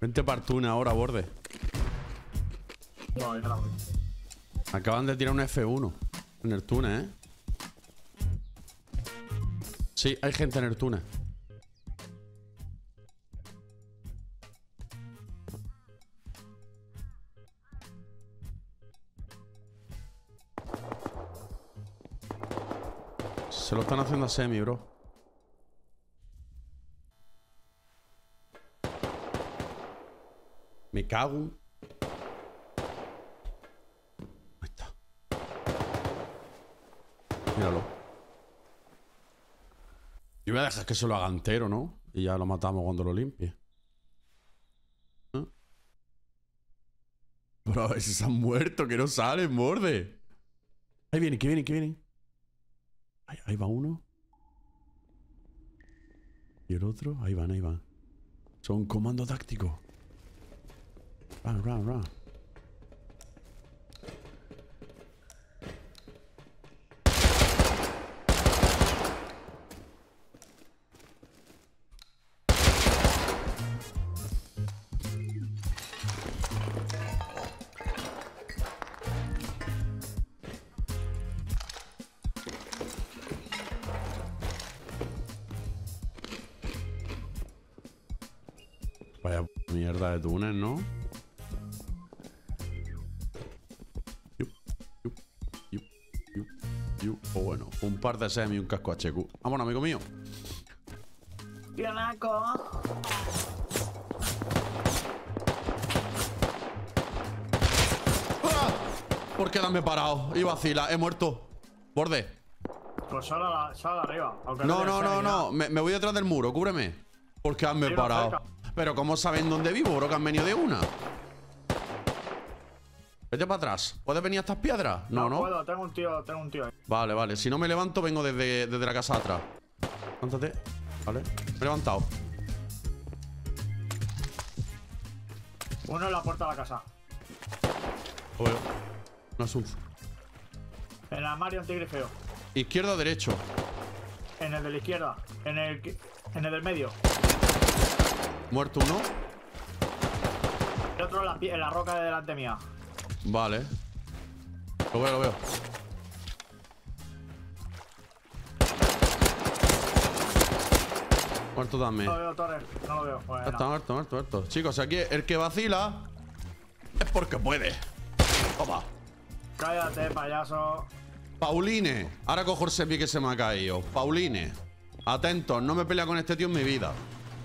Vente para el túnel ahora, borde. No, ya la voy. Acaban de tirar un F1 en el túnel, ¿eh? Sí, hay gente en el túnel. Se lo están haciendo a semi, bro. Me cago. Ahí está. Míralo. Yo voy a dejar que se lo haga entero, ¿no? Y ya lo matamos cuando lo limpie. ¿Eh? Bro, a si se han muerto, que no salen, morde. Ahí vienen, que vienen, que vienen. Ahí, ahí va uno. Y el otro, ahí van, ahí van. Son comando táctico. Run, run, run. Vaya mierda de túnel, ¿no? Un par de semi y un casco HQ. Vámonos, amigo mío. Pionaco. ¡Ah! ¿Por parado? Y vacila, he muerto. Borde. Pues la, solo arriba. No, no, no, no. Me, me voy detrás del muro, cúbreme. ¿Por qué me Arriba, parado? cerca. Pero ¿cómo saben dónde vivo, bro? Que han venido de una. Vete para atrás. ¿Puedes venir a estas piedras? No, no. puedo, tengo un tío, tengo un tío ahí. Vale, vale. Si no me levanto, vengo desde, desde la casa de atrás. Levántate. Vale. Me he levantado. Uno en la puerta de la casa. Lo veo. No es un... En el armario un tigre feo. Izquierda o derecho. En el de la izquierda. En el, en el del medio. Muerto uno. El otro en la, en la roca de delante mía. Vale. Lo veo, lo veo. Muerto también. No lo veo, Torres. No lo veo. Bueno, Muerto, muerto, muerto, muerto. Chicos, aquí el que vacila es porque puede. Toma. Cállate, payaso. Pauline. Ahora cojo el semi que se me ha caído. Pauline. Atentos, no me pelea con este tío en mi vida.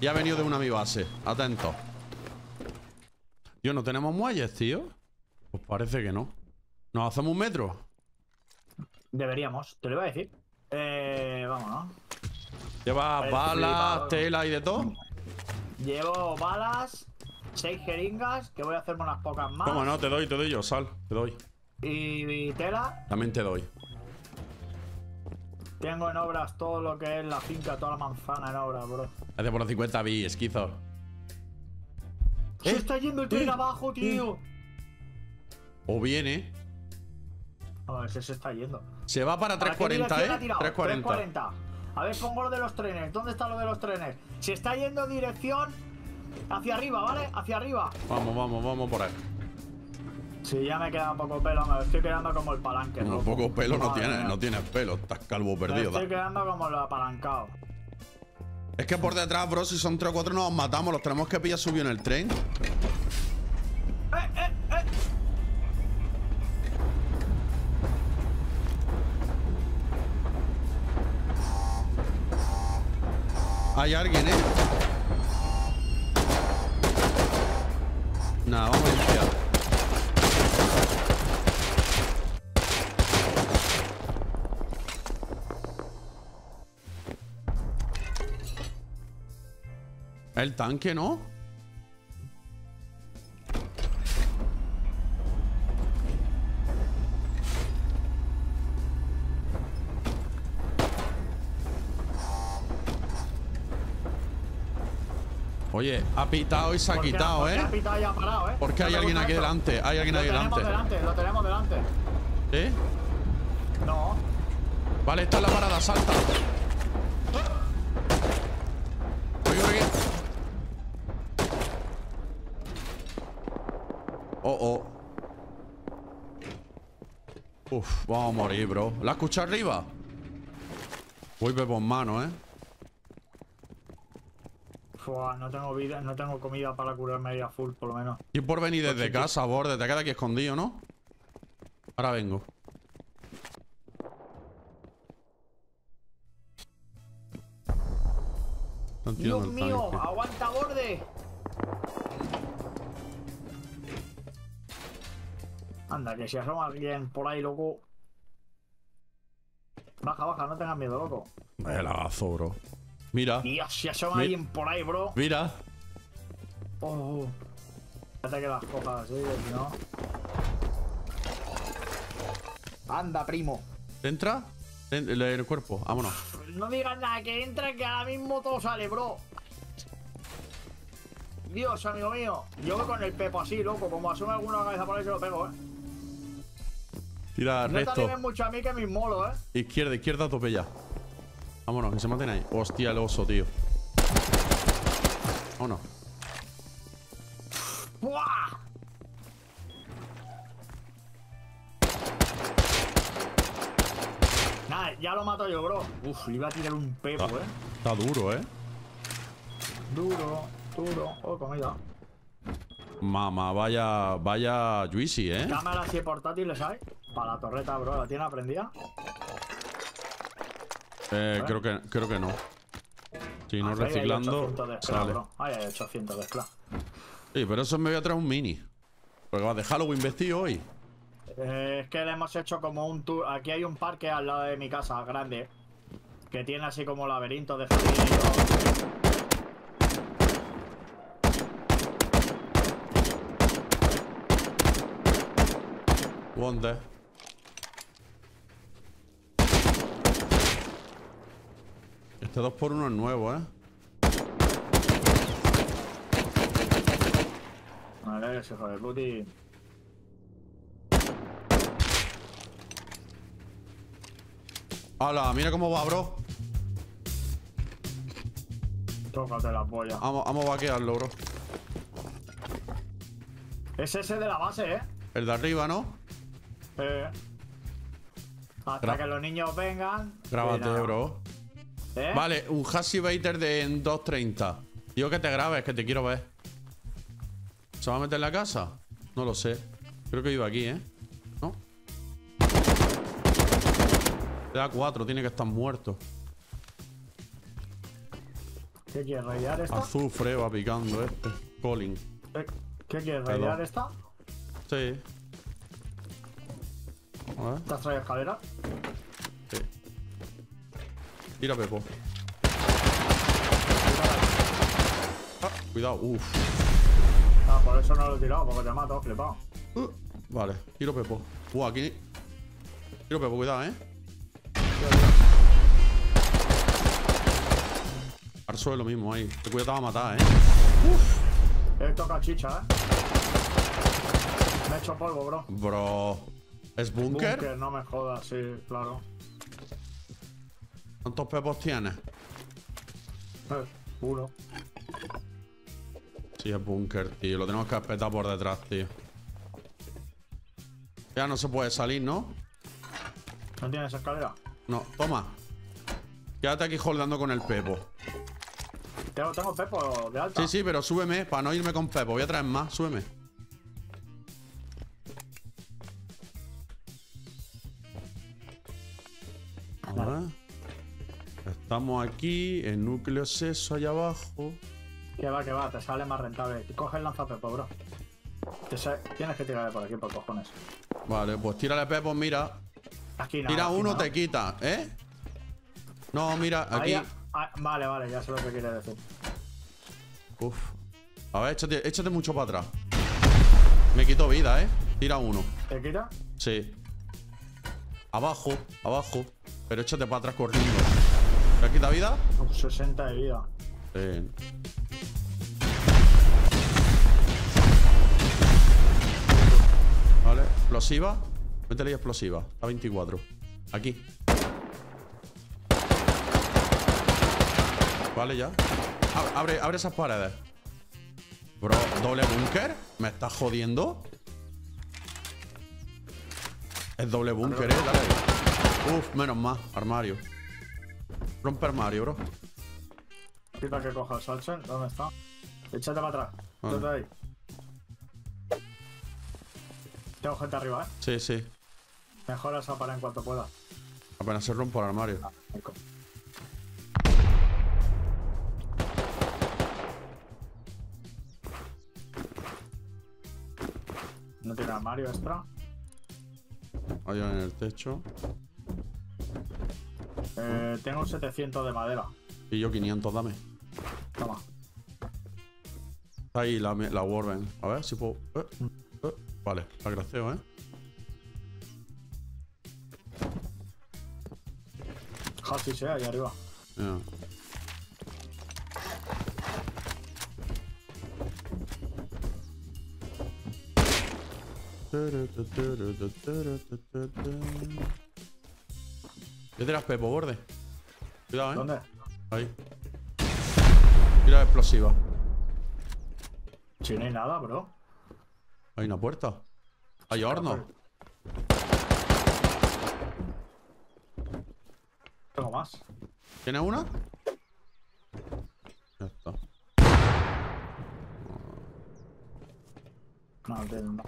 Y ha venido de una a mi base. Atentos. Tío, ¿no tenemos muelles, tío? Pues parece que no. ¿Nos hacemos un metro? Deberíamos, te lo iba a decir. Eh, vámonos. Lleva Parece balas, tela y de todo. Llevo balas, seis jeringas, que voy a hacerme unas pocas más. ¿Cómo no? Te doy, te doy yo, sal. Te doy. Y, y tela. También te doy. Tengo en obras todo lo que es la finca, toda la manzana en obras, bro. Hace por los 50 vi, esquizo. Se ¿Eh? está yendo el tren ¿Eh? abajo, tío. O viene. A ver, ese se está yendo. Se va para ¿Para qué 340, dirección ha ¿eh? tirado? 340. 340. A ver, pongo lo de los trenes. ¿Dónde está lo de los trenes? Se está yendo en dirección hacia arriba, ¿vale? Hacia arriba. Vamos, vamos, vamos por ahí. Sí, ya me queda poco pelo, me lo estoy quedando como el palanque. No, poco pelo no tienes, mía. no tienes pelo, estás calvo Me perdido. estoy da. quedando como el apalancado. Es que por detrás, bro, si son 3 o 4 nos matamos, los tenemos que pillar subido en el tren. Hay alguien, ¿eh? Nada, vamos a limpiar. El tanque, ¿no? Oye, ha pitado y se ha quitado, ¿eh? Ha pitado y ha parado, ¿eh? Porque hay alguien aquí delante, hay alguien aquí delante. Lo tenemos delante, lo tenemos delante. ¿Eh? No. Vale, esta es la parada, salta. Oh, oh. Uf, vamos a morir, bro. ¿La escucha arriba? Voy bebo en mano, eh. Fua, no tengo vida, no tengo comida para curarme ahí a full, por lo menos. Y por venir desde casa, borde. Te queda aquí escondido, ¿no? Ahora vengo. Dios mío, aguanta borde. Anda, que si asoma alguien por ahí, loco. Baja, baja, no tengas miedo, loco. El agazo, bro. Mira, Dios, si asoma alguien por ahí, bro. mira. Oh. Espérate que las cojas que si no. Anda, primo. ¿Entra? En en el cuerpo, vámonos. No digas nada, que entra que ahora mismo todo sale, bro. Dios, amigo mío. Yo voy con el pepo así, loco. Como asume alguna cabeza por ahí, se lo pego, eh. Tira No te recto. animes mucho a mí que me inmolo, eh. Izquierda, izquierda, a tope ya. Vámonos, que se maten ahí. Hostia, el oso, tío. Vámonos. ¡Buah! Nada, ya lo mato yo, bro. Uf, le iba a tirar un pepo, Está, eh. está duro, ¿eh? Duro, duro. Oh, comida. Mamá, vaya, vaya juicy, ¿eh? Cámara así portátiles hay. Para la torreta, bro. ¿La tiene aprendida? Eh, creo que, creo que no. Si no Ah, hay reciclando, 800 de scrap, sale. bro. Ahí hay 800 de scrap. Sí, pero eso me voy a traer un mini. Porque va de Halloween vestido hoy. Eh, es que le hemos hecho como un tour. Aquí hay un parque al lado de mi casa, grande. Que tiene así como laberinto de jardín todo. Este 2x1 es nuevo, ¿eh? Vale, ese hijo de puti. ¡Hala! Mira cómo va, bro. Tócate la polla. Vamos, vamos a vaquearlo, bro. Es ese de la base, ¿eh? El de arriba, ¿no? Eh. Hasta Gra- que los niños vengan. Grábate, bro. ¿Eh? Vale, un Hassi Baiter de en 2.30. Digo que te grabes, que te quiero ver. ¿Se va a meter en la casa? No lo sé. Creo que iba aquí, ¿eh? ¿No? Te da 4, tiene que estar muerto. ¿Qué quieres rayar esta? Azufre va picando este. Colin. ¿Qué quieres Perdón. rayar esta? Sí. A ver. ¿Te has traído escalera? Tira Pepo. Ah, cuidado, uff. Ah, por eso no lo he tirado, porque te mato, flipado. Uh, vale, tiro Pepo. Uh, aquí. Tiro Pepo, cuidado, eh. Al suelo mismo ahí. Te cuidado, te va a matar, eh. He tocado chicha, eh. Me he hecho polvo, bro. Bro. ¿Es búnker? Búnker, no me jodas, sí, claro. ¿Cuántos pepos tienes? Eh, uno. Sí, es búnker, tío. Lo tenemos que espetar por detrás, tío. Ya no se puede salir, ¿no? ¿No tienes escalera? No, toma. Quédate aquí holdando con el Pepo. Tengo, tengo pepo de alta. Sí, sí, pero súbeme para no irme con Pepo. Voy a traer más, súbeme. Estamos aquí, el núcleo seso allá abajo. Que va, que va, te sale más rentable. Coge el lanzapepo, bro. Te Tienes que tirarle por aquí, por cojones. Vale, pues tírale Pepo, mira. Aquí no. Tira aquí uno, no. te quita, ¿eh? No, mira, Ahí, aquí. ah, vale, vale, ya sé lo que quiere decir. Uf. A ver, échate, échate mucho para atrás. Me quito vida, ¿eh? Tira uno. ¿Te quita? Sí. Abajo, abajo. Pero échate para atrás corriendo. ¿Te quita vida? Uf, 60 de vida. Sí. Vale, explosiva. Métele explosiva. A 24. Aquí. Vale, ya. Ab- Abre, abre esas paredes. Bro, doble búnker. ¿Me estás jodiendo? Es doble búnker, eh, dale. Uf, menos más. Armario. Rompe armario, bro. Quita que coja el Salchen. ¿Dónde está? Échate para atrás. Vale. Échate ahí. Tengo gente arriba, eh. Sí, sí. Mejora esa pared en cuanto pueda. Apenas se rompe el armario. Co- No tiene armario extra. Hay en el techo. Eh, tengo 700 de madera. Y yo 500, dame. Toma. Está ahí la, la Warben. A ver si puedo. eh, eh. Vale, la graceo, ¿eh? Hassis, eh, ahí arriba. Ya. ¿Qué tiras, Pepo, borde? Cuidado, ¿eh? ¿Dónde? Ahí. Mira explosiva. Si no hay nada, bro. Hay una puerta. Hay horno. Tengo más. ¿Tienes una? Ya está. No, tiene más.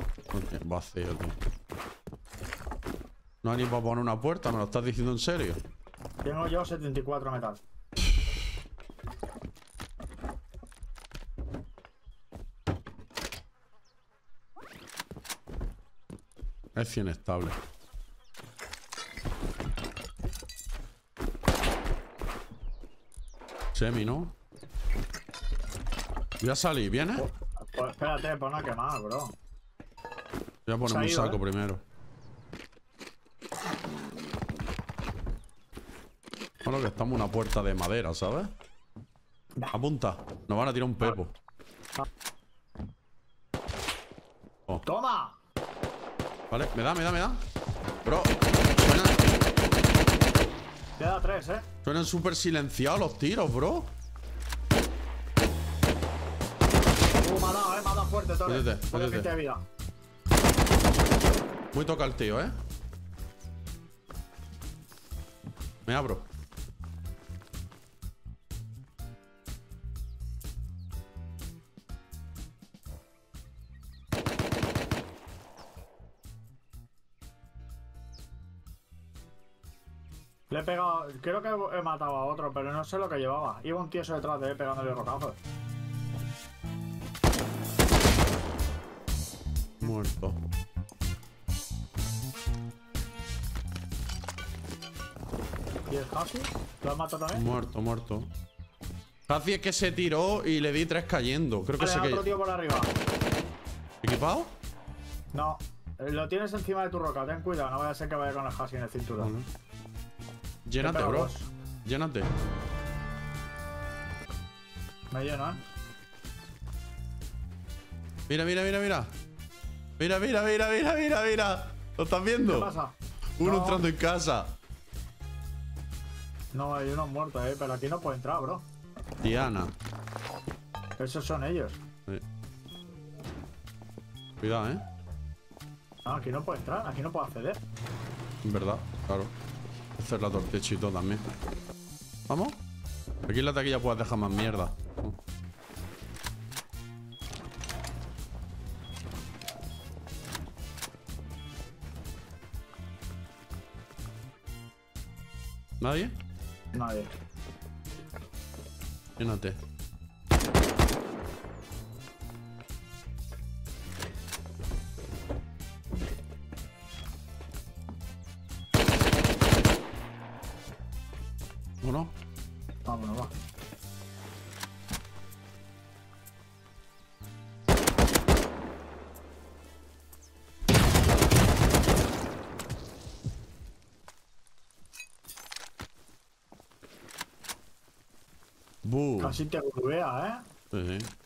Vacío, tío. No hay ni para poner una puerta, ¿me lo estás diciendo en serio? Tengo yo 74 metal. Es 100 estable. Semi, ¿no? Voy a salir, ¿vienes? Pues espérate, pon a quemar, bro. Voy a ha un ido, saco ¿eh? primero. Bueno, que estamos en una puerta de madera, ¿sabes? Apunta. Nos van a tirar un pepo. ¡Toma! Vale, me da, me da, me da. Bro, suenan, Queda tres, eh. suenan súper silenciados los tiros, bro. Uh, me ha dado, eh. Me ha dado fuerte, Torres. Métete, Pone métete. 20 de vida. Muy toca el tío, ¿eh? Me abro. Le he pegado. Creo que he matado a otro, pero no sé lo que llevaba. Iba un tieso detrás de él pegándole rocazos. Muerto. ¿Y el Hasi? ¿Lo has matado también? Muerto, muerto. Casi es que se tiró y le di tres cayendo. Creo que Vale, se otro cayó. tío por arriba. ¿Equipado? No. eh, Lo tienes encima de tu roca, ten cuidado, no vaya a ser que vaya con el Hasi en el cinturón. Llénate, bro. Llénate. Me lleno, eh. Mira, mira, mira, mira. Mira, mira, mira, mira, mira, mira. ¿Lo estás viendo? ¿Qué pasa? Uno No. entrando en casa. No, hay unos muertos, eh, pero aquí no puede entrar, bro. Diana. Esos son ellos. Sí. Cuidado, ¿eh? No, aquí no puede entrar, aquí no puede acceder. En verdad, claro. Hacer la tortecha y todo también. ¿Vamos? Aquí en la taquilla puedes dejar más mierda. ¿Nadie? Nadie. Llénate. Bu. Casi te burbea, eh. Sí, sí.